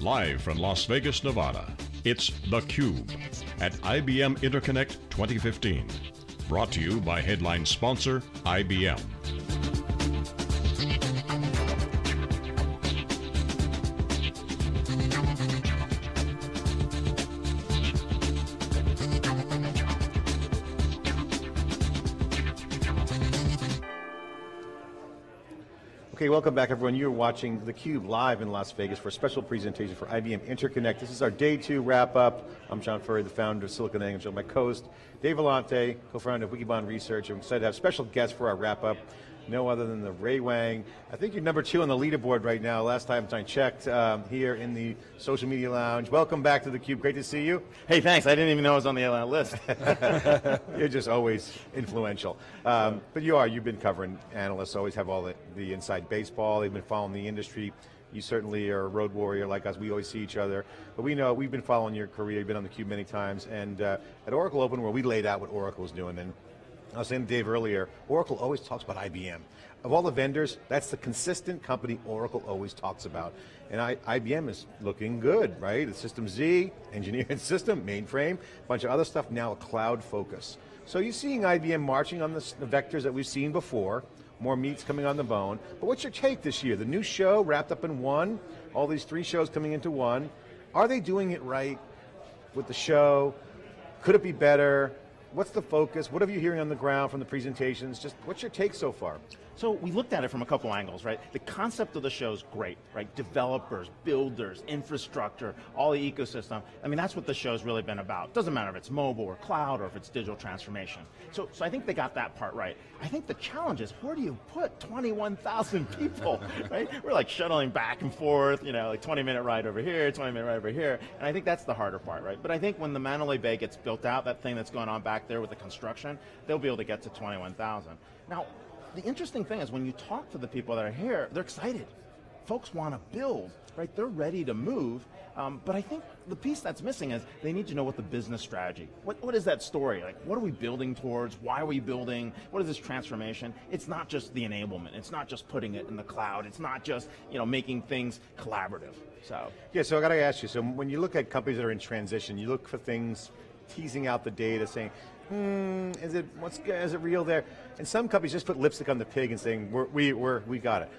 Live from Las Vegas, Nevada, it's theCUBE at IBM Interconnect 2015. Brought to you by headline sponsor, IBM. Okay, welcome back everyone. You're watching theCUBE live in Las Vegas for a special presentation for IBM Interconnect. This is our day two wrap up. I'm John Furrier, the founder of SiliconANGLE. My co-host, Dave Vellante, co-founder of Wikibon Research. I'm excited to have special guests for our wrap up no other than the Ray Wang. I think you're number two on the leaderboard right now. Last time I checked um, here in the social media lounge. Welcome back to theCUBE, great to see you. Hey, thanks, I didn't even know I was on the list. you're just always influential. Um, but you are, you've been covering analysts, always have all the, the inside baseball, they've been following the industry. You certainly are a road warrior like us. We always see each other. But we know, we've been following your career. You've been on theCUBE many times. And uh, at Oracle Open, where we laid out what Oracle was doing, and I was saying to Dave earlier, Oracle always talks about IBM. Of all the vendors, that's the consistent company Oracle always talks about. And I, IBM is looking good, right? The System Z, engineering system, mainframe, bunch of other stuff, now a cloud focus. So you're seeing IBM marching on the vectors that we've seen before, more meats coming on the bone. But what's your take this year? The new show wrapped up in one, all these three shows coming into one. Are they doing it right with the show? Could it be better? What's the focus? What are you hearing on the ground from the presentations? Just what's your take so far? So we looked at it from a couple angles, right? The concept of the show is great, right? Developers, builders, infrastructure, all the ecosystem. I mean, that's what the show's really been about. Doesn't matter if it's mobile or cloud or if it's digital transformation. So, so I think they got that part right. I think the challenge is where do you put 21,000 people, right? We're like shuttling back and forth, you know, like 20 minute ride over here, 20 minute ride over here, and I think that's the harder part, right? But I think when the Mandalay Bay gets built out, that thing that's going on back there with the construction, they'll be able to get to 21,000. Now, the interesting thing is when you talk to the people that are here, they're excited. Folks want to build, right? They're ready to move. Um, but I think the piece that's missing is they need to know what the business strategy. What, what is that story? Like, what are we building towards? Why are we building? What is this transformation? It's not just the enablement. It's not just putting it in the cloud. It's not just you know making things collaborative. So yeah. So I got to ask you. So when you look at companies that are in transition, you look for things teasing out the data, saying, hmm, is it what's is it real there? And some companies just put lipstick on the pig and saying we're, we we're, we got it.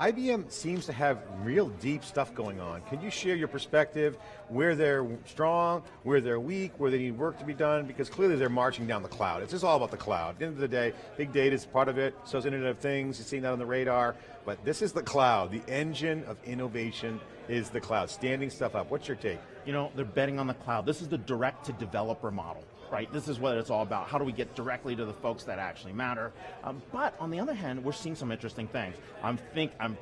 IBM seems to have real deep stuff going on. Can you share your perspective, where they're strong, where they're weak, where they need work to be done? Because clearly they're marching down the cloud. It's just all about the cloud. At the end of the day, big data is part of it, so is Internet of Things, you're seeing that on the radar, but this is the cloud. The engine of innovation is the cloud, standing stuff up. What's your take? You know, they're betting on the cloud. This is the direct to developer model right? This is what it's all about. How do we get directly to the folks that actually matter? Um, but on the other hand, we're seeing some interesting things. I'm think I'm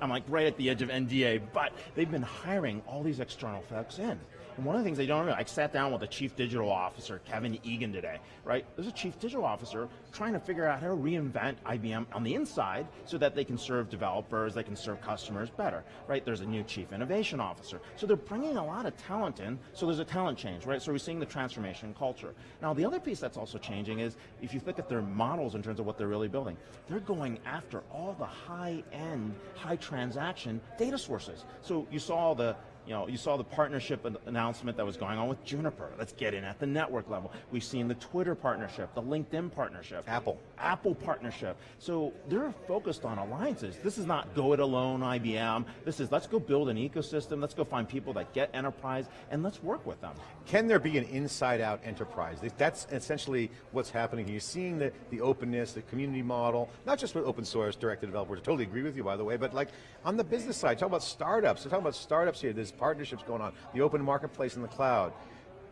I'm like right at the edge of NDA, but they've been hiring all these external folks in. And one of the things they don't remember, I sat down with the chief digital officer, Kevin Egan today, right? There's a chief digital officer trying to figure out how to reinvent IBM on the inside so that they can serve developers, they can serve customers better, right? There's a new chief innovation officer. So they're bringing a lot of talent in, so there's a talent change, right? So we're seeing the transformation culture. Now the other piece that's also changing is, if you look at their models in terms of what they're really building, they're going after all the high-end, high transaction data sources. So you saw the you know, you saw the partnership announcement that was going on with Juniper. Let's get in at the network level. We've seen the Twitter partnership, the LinkedIn partnership. Apple. Apple partnership. So they're focused on alliances. This is not go it alone IBM. This is let's go build an ecosystem, let's go find people that get enterprise, and let's work with them. Can there be an inside out enterprise? That's essentially what's happening. You're seeing the, the openness, the community model, not just with open source, direct to developers, I totally agree with you by the way, but like on the business side, talk about startups, we're talking about startups here, there's partnerships going on, the open marketplace in the cloud.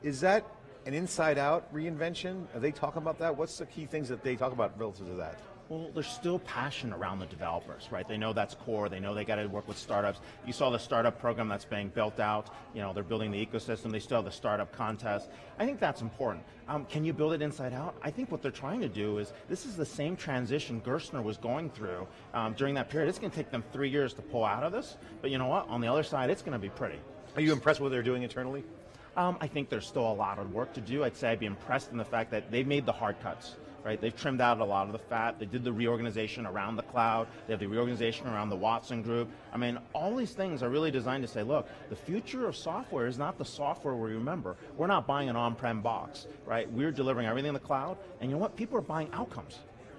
Is that an inside out reinvention? Are they talking about that? What's the key things that they talk about relative to that? Well, there's still passion around the developers, right? They know that's core, they know they got to work with startups. You saw the startup program that's being built out, you know, they're building the ecosystem, they still have the startup contest. I think that's important. Um, can you build it inside out? I think what they're trying to do is, this is the same transition Gerstner was going through um, during that period. It's going to take them three years to pull out of this, but you know what, on the other side, it's going to be pretty. Are you impressed with what they're doing internally? Um, I think there's still a lot of work to do. I'd say I'd be impressed in the fact that they made the hard cuts right? They've trimmed out a lot of the fat. They did the reorganization around the cloud. They have the reorganization around the Watson Group. I mean, all these things are really designed to say, look, the future of software is not the software we remember. We're not buying an on-prem box, right? We're delivering everything in the cloud, and you know what? People are buying outcomes,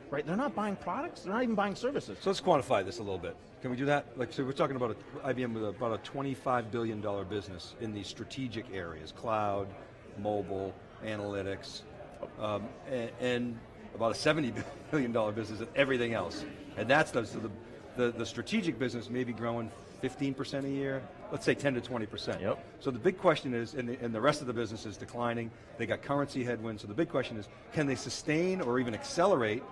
right? They're not buying products. They're not even buying services. So let's quantify this a little bit. Can we do that? Like, so we're talking about a, IBM with about a $25 billion business in these strategic areas, cloud, mobile, analytics, um, and, and, about a $70 billion business in everything else. And that's the, so the, the, the strategic business may be growing 15% a year, let's say 10 to 20%. Yep. So the big question is, and the, and the rest of the business is declining, they got currency headwinds, so the big question is, can they sustain or even accelerate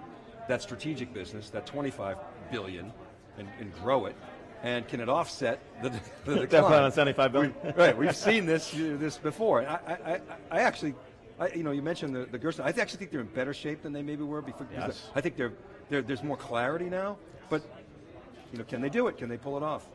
that strategic business, that 25 billion, and, and grow it? And can it offset the, the decline? Definitely on 75 billion. We, right, we've seen this this before. I, I, I actually, I, you know, you mentioned the, the Gerstner. I actually think they're in better shape than they maybe were before. Yes. I think they're, they're, there's more clarity now, but you know, can they do it? Can they pull it off?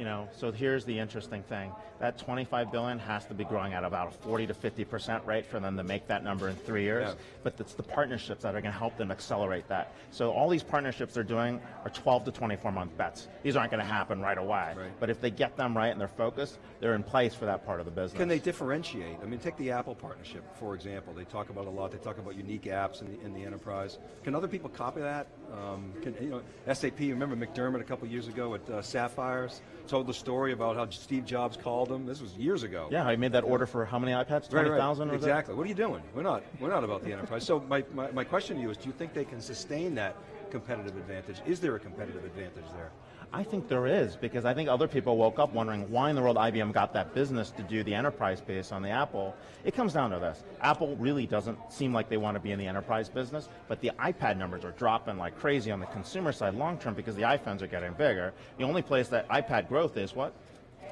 You know, so here's the interesting thing. That 25 billion has to be growing at about a 40 to 50% rate for them to make that number in three years. Yeah. But it's the partnerships that are going to help them accelerate that. So all these partnerships they're doing are 12 to 24 month bets. These aren't going to happen right away. Right. But if they get them right and they're focused, they're in place for that part of the business. Can they differentiate? I mean, take the Apple partnership, for example. They talk about a lot. They talk about unique apps in the, in the enterprise. Can other people copy that? Um, can, you know, SAP, remember McDermott a couple years ago at uh, Sapphires? Told the story about how Steve Jobs called him. This was years ago. Yeah, I made that order for how many iPads? Right, right. 20,000 Exactly. What are you doing? We're not, we're not about the enterprise. So my, my, my question to you is, do you think they can sustain that competitive advantage? Is there a competitive advantage there? I think there is because I think other people woke up wondering why in the world IBM got that business to do the enterprise base on the Apple. It comes down to this. Apple really doesn't seem like they want to be in the enterprise business, but the iPad numbers are dropping like crazy on the consumer side long term because the iPhones are getting bigger. The only place that iPad growth is what?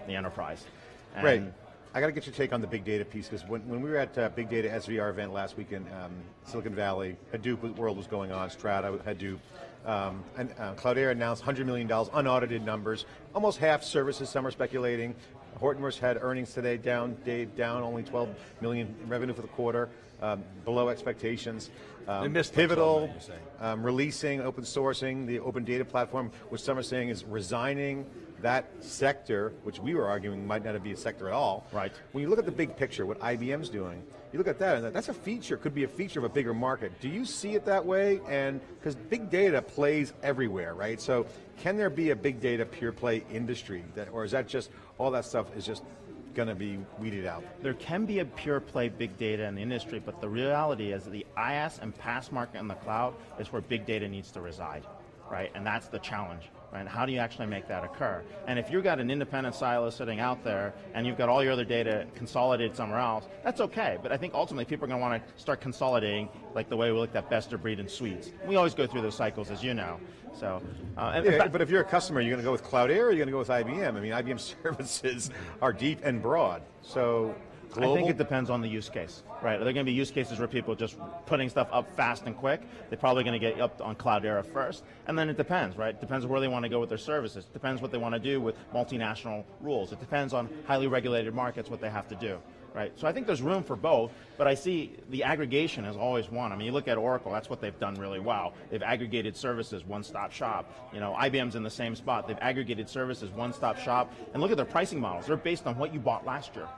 The enterprise. And Great. I got to get your take on the big data piece because when, when we were at uh, Big Data SVR event last week in um, Silicon Valley, Hadoop World was going on, Strata, Hadoop, um, and uh, Cloudera announced $100 million, unaudited numbers, almost half services, some are speculating. Hortonworks had earnings today down, Dave, down only 12 million revenue for the quarter, um, below expectations. Um, They missed Pivotal, million, you're saying. um, releasing, open sourcing, the open data platform, which some are saying is resigning that sector, which we were arguing might not be a sector at all. Right. When you look at the big picture, what IBM's doing, you look at that, and that's a feature, could be a feature of a bigger market. Do you see it that way? And because big data plays everywhere, right? So can there be a big data pure play industry, that, or is that just all that stuff is just going to be weeded out? there can be a pure play big data in the industry, but the reality is the IaaS and PaaS market in the cloud is where big data needs to reside, right? And that's the challenge, right? And how do you actually make that occur? And if you've got an independent silo sitting out there and you've got all your other data consolidated somewhere else, that's okay. But I think ultimately people are going to want to start consolidating like the way we looked at best of breed in suites. We always go through those cycles, as you know. So, uh, and- Yeah, but if you're a customer, you're going to go with Cloudera or you're going to go with IBM? I mean, IBM services are deep and broad. So global. I think it depends on the use case, right? Are there going to be use cases where people are just putting stuff up fast and quick? They're probably going to get up on Cloudera first, and then it depends, right? It depends where they want to go with their services. It depends what they want to do with multinational rules. It depends on highly regulated markets what they have to do. Right, so I think there's room for both, but I see the aggregation as always one. I mean, you look at Oracle; that's what they've done really well. They've aggregated services, one-stop shop. You know, IBM's in the same spot. They've aggregated services, one-stop shop, and look at their pricing models. They're based on what you bought last year.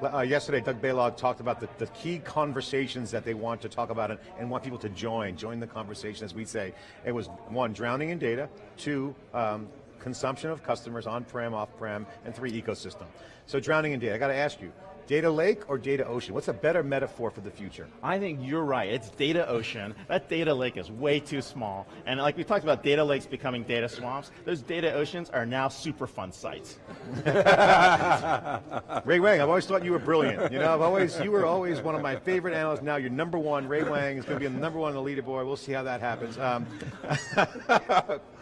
Uh, yesterday, Doug Balog talked about the, the key conversations that they want to talk about and, and want people to join, join the conversation, as we say. It was one, drowning in data, two, um, consumption of customers on-prem, off-prem, and three, ecosystem. So drowning in data, I got to ask you, data lake or data ocean? What's a better metaphor for the future? I think you're right. It's data ocean. That data lake is way too small. And like we talked about data lakes becoming data swamps, those data oceans are now super fun sites. Ray Wang, I've always thought you were brilliant. You know, I've always you were always one of my favorite analysts. Now you're number one. Ray Wang is going to be the number one on the leaderboard. We'll see how that happens. Um,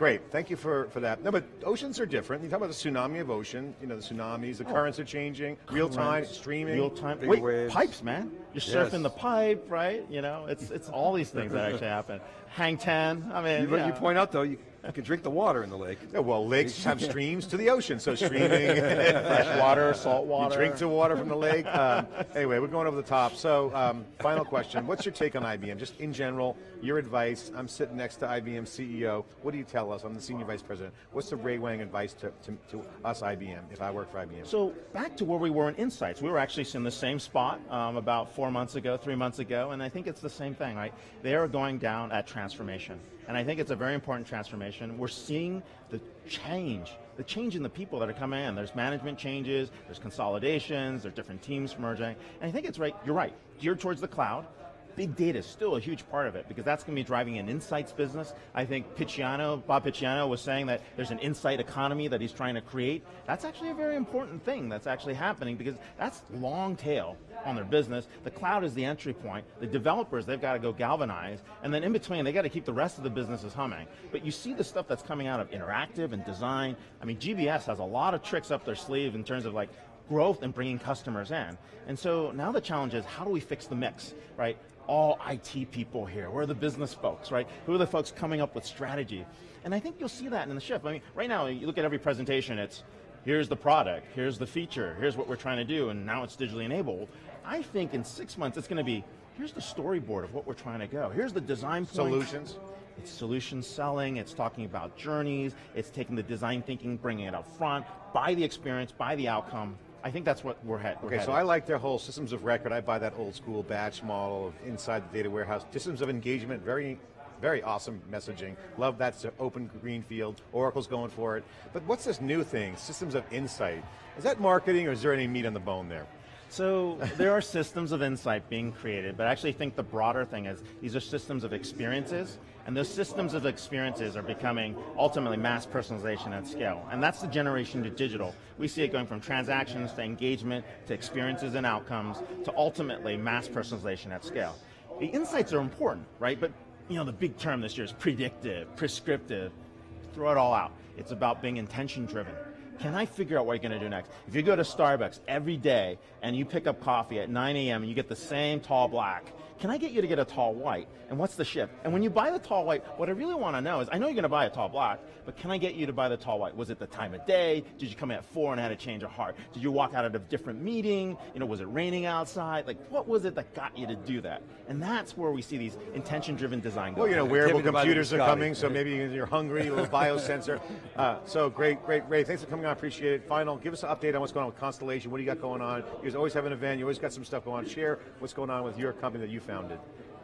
great, thank you for, for that. No, but oceans are different. You talk about the tsunami of ocean. You know, the tsunamis, the oh. currents are changing, real time streaming. Real time. Big Wait, waves. pipes, man. You're Yes. surfing the pipe, right? You know, it's it's all these things that actually happen. Hang ten. I mean, You, yeah. you point out though, you, You can drink the water in the lake. Yeah, well, lakes have streams to the ocean, so streaming. Fresh water, salt water. You drink the water from the lake. Um, anyway, we're going over the top. So, um, final question: What's your take on IBM? Just in general, your advice. I'm sitting next to IBM CEO. What do you tell us? I'm the senior vice president. What's the Ray Wang advice to, to, to us IBM if I work for IBM? So back to where we were in Insights, we were actually in the same spot um, about four months ago, three months ago, and I think it's the same thing, right? They are going down at transformation, and I think it's a very important transformation. We're seeing the change, the change in the people that are coming in. There's management changes, there's consolidations, there's different teams merging, and I think it's right. You're right, geared towards the cloud big data is still a huge part of it because that's going to be driving an insights business. I think Picciano, Bob Picciano was saying that there's an insight economy that he's trying to create. That's actually a very important thing that's actually happening because that's long tail on their business. The cloud is the entry point. The developers, they've got to go galvanize. And then in between, they got to keep the rest of the businesses humming. But you see the stuff that's coming out of interactive and design. I mean, GBS has a lot of tricks up their sleeve in terms of like growth and bringing customers in. And so now the challenge is how do we fix the mix, right? All IT people here, where are the business folks, right? Who are the folks coming up with strategy? And I think you'll see that in the shift. I mean, right now, you look at every presentation, it's here's the product, here's the feature, here's what we're trying to do, and now it's digitally enabled. I think in six months it's going to be, here's the storyboard of what we're trying to go. Here's the design. Solutions. It's solution selling, it's talking about journeys, it's taking the design thinking, bringing it up front, buy the experience, buy the outcome, I think that's what we're, he- we're Okay, headed. so I like their whole systems of record. I buy that old school batch model of inside the data warehouse. Systems of engagement, very, very awesome messaging. Love that's an open green field. Oracle's going for it. But what's this new thing? Systems of insight. Is that marketing or is there any meat on the bone there? So there are systems of insight being created, but I actually think the broader thing is these are systems of experiences, and those systems of experiences are becoming ultimately mass personalization at scale. And that's the generation to digital. We see it going from transactions to engagement to experiences and outcomes to ultimately mass personalization at scale. The insights are important, right? But you know, the big term this year is predictive, prescriptive. Throw it all out. It's about being intention driven. Can I figure out what you're going to do next? If you go to Starbucks every day and you pick up coffee at 9 a.m. and you get the same tall black, can I get you to get a tall white? And what's the shift? And when you buy the tall white, what I really want to know is, I know you're going to buy a tall black, but can I get you to buy the tall white? Was it the time of day? Did you come in at four and had a change of heart? Did you walk out of a different meeting? You know, was it raining outside? Like, what was it that got you to do that? And that's where we see these intention-driven design. Well, you know, wearable David computers are coming, so maybe you're hungry, a little biosensor. Uh, so great, great, Ray. Thanks for coming on. Appreciate it. Final, give us an update on what's going on with Constellation. What do you got going on? You always have an event. You always got some stuff going on. Share what's going on with your company that you founded.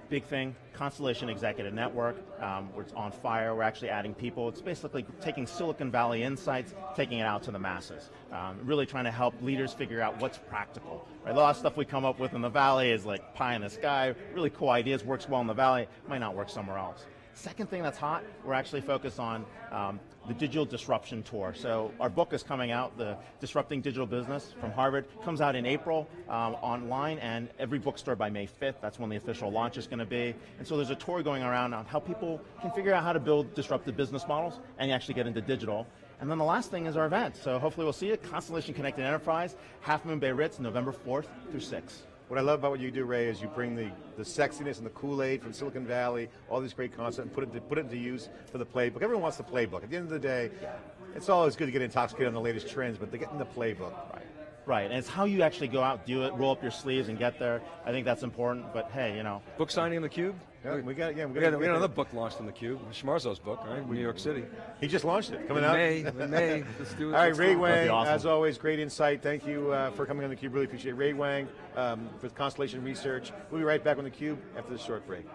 big thing, Constellation Executive Network. Um, it's on fire. We're actually adding people. It's basically taking Silicon Valley insights, taking it out to the masses. Um, really trying to help leaders figure out what's practical. Right? A lot of stuff we come up with in the Valley is like pie in the sky, really cool ideas, works well in the Valley, might not work somewhere else. Second thing that's hot, we're actually focused on um, the digital disruption tour. So our book is coming out, the Disrupting Digital Business from Harvard, comes out in April um, online and every bookstore by May 5th. That's when the official launch is going to be. And so there's a tour going around on how people can figure out how to build disruptive business models and actually get into digital. And then the last thing is our event. So hopefully we'll see you, Constellation Connected Enterprise, Half Moon Bay Ritz, November 4th through 6th. What I love about what you do, Ray, is you bring the, the sexiness and the Kool-Aid from Silicon Valley, all these great concepts, and put it, to, put it into use for the playbook. Everyone wants the playbook. At the end of the day, it's always good to get intoxicated on the latest trends, but to get in the playbook. Right. Right, and it's how you actually go out, do it, roll up your sleeves, and get there. I think that's important. But hey, you know, Book signing in the Cube. Yeah, we got, yeah, we We got, got, we got another book launched in the Cube. Schmarzo's book, right? New York City. He just launched it, coming In out. May. In May. Let's do it. All right, Ray do it. Wang, awesome. as always, great insight. Thank you uh, for coming on the Cube. Really appreciate it. Ray Wang um, with Constellation Research. We'll be right back on the Cube after this short break.